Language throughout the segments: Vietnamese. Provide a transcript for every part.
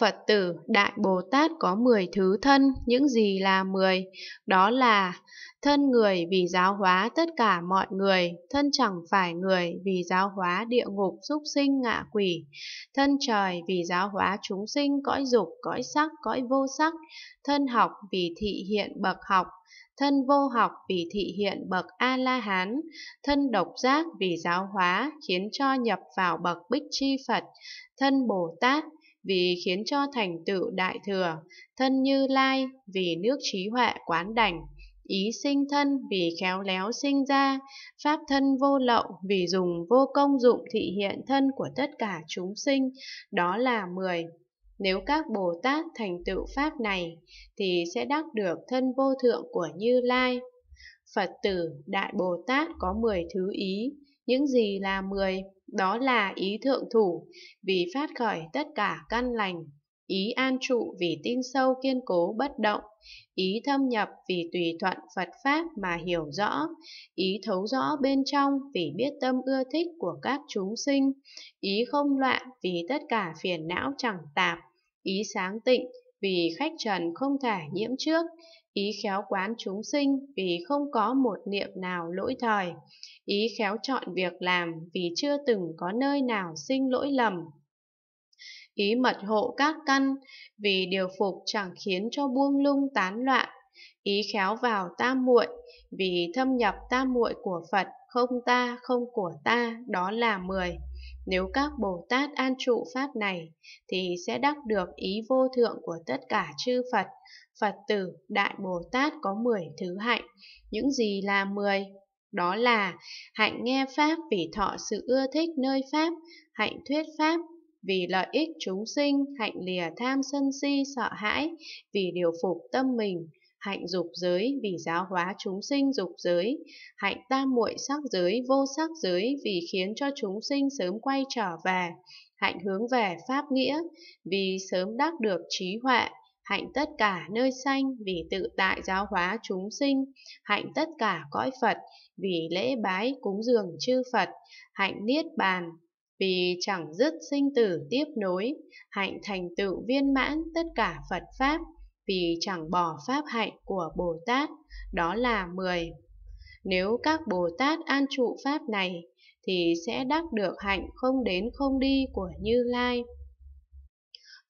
Phật tử Đại Bồ Tát có 10 thứ thân, những gì là 10? Đó là thân người vì giáo hóa tất cả mọi người, thân chẳng phải người vì giáo hóa địa ngục, súc sinh, ngạ quỷ, thân trời vì giáo hóa chúng sinh, cõi dục, cõi sắc, cõi vô sắc, thân học vì thị hiện bậc học, thân vô học vì thị hiện bậc A-la-hán, thân độc giác vì giáo hóa khiến cho nhập vào bậc bích chi Phật, thân Bồ Tát vì khiến cho thành tựu đại thừa, thân như lai vì nước trí huệ quán đảnh, ý sinh thân vì khéo léo sinh ra, pháp thân vô lậu vì dùng vô công dụng thị hiện thân của tất cả chúng sinh, đó là 10. Nếu các Bồ Tát thành tựu pháp này thì sẽ đắc được thân vô thượng của Như Lai. Phật tử Đại Bồ Tát có 10 thứ ý, những gì là 10? Đó là ý thượng thủ, vì phát khởi tất cả căn lành, ý an trụ vì tin sâu kiên cố bất động, ý thâm nhập vì tùy thuận Phật Pháp mà hiểu rõ, ý thấu rõ bên trong vì biết tâm ưa thích của các chúng sinh, ý không loạn vì tất cả phiền não chẳng tạp, ý sáng tịnh vì khách trần không thể nhiễm trước, ý khéo quán chúng sinh vì không có một niệm nào lỗi thời, ý khéo chọn việc làm vì chưa từng có nơi nào sinh lỗi lầm. Ý mật hộ các căn vì điều phục chẳng khiến cho buông lung tán loạn. Ý khéo vào tam muội vì thâm nhập tam muội của Phật không ta không của ta đó là mười. Nếu các Bồ Tát an trụ pháp này thì sẽ đắc được ý vô thượng của tất cả chư Phật. Phật tử Đại Bồ Tát có 10 thứ hạnh. Những gì là 10? Đó là hạnh nghe Pháp vì thọ sự ưa thích nơi Pháp, hạnh thuyết Pháp vì lợi ích chúng sinh, hạnh lìa tham sân si sợ hãi, vì điều phục tâm mình, hạnh dục giới vì giáo hóa chúng sinh dục giới, hạnh tam muội sắc giới vô sắc giới vì khiến cho chúng sinh sớm quay trở về, hạnh hướng về pháp nghĩa vì sớm đắc được trí huệ, hạnh tất cả nơi sanh vì tự tại giáo hóa chúng sinh, hạnh tất cả cõi Phật vì lễ bái cúng dường chư Phật, hạnh niết bàn vì chẳng dứt sinh tử tiếp nối, hạnh thành tựu viên mãn tất cả Phật Pháp, vì chẳng bỏ Pháp hạnh của Bồ Tát, đó là 10. Nếu các Bồ Tát an trụ Pháp này, thì sẽ đắc được hạnh không đến không đi của Như Lai.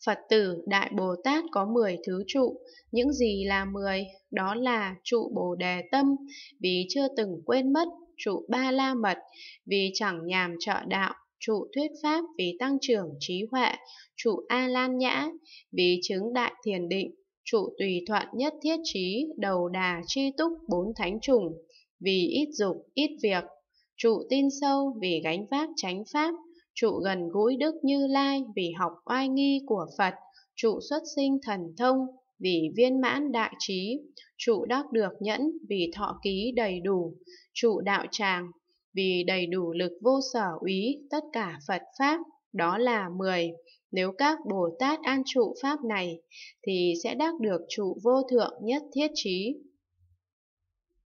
Phật tử Đại Bồ Tát có 10 thứ trụ, những gì là 10? Đó là trụ Bồ Đề Tâm, vì chưa từng quên mất, trụ Ba La Mật, vì chẳng nhàm trợ đạo, trụ thuyết pháp vì tăng trưởng trí huệ, trụ A-lan nhã vì chứng đại thiền định, trụ tùy thuận nhất thiết trí, đầu đà chi túc bốn thánh trùng, vì ít dục, ít việc, trụ tin sâu vì gánh vác tránh pháp, trụ gần gũi Đức Như Lai vì học oai nghi của Phật, trụ xuất sinh thần thông vì viên mãn đại trí, trụ đắc được nhẫn vì thọ ký đầy đủ, trụ đạo tràng vì đầy đủ lực vô sở úy tất cả Phật Pháp, đó là 10. Nếu các Bồ Tát an trụ Pháp này, thì sẽ đắc được trụ vô thượng nhất thiết trí.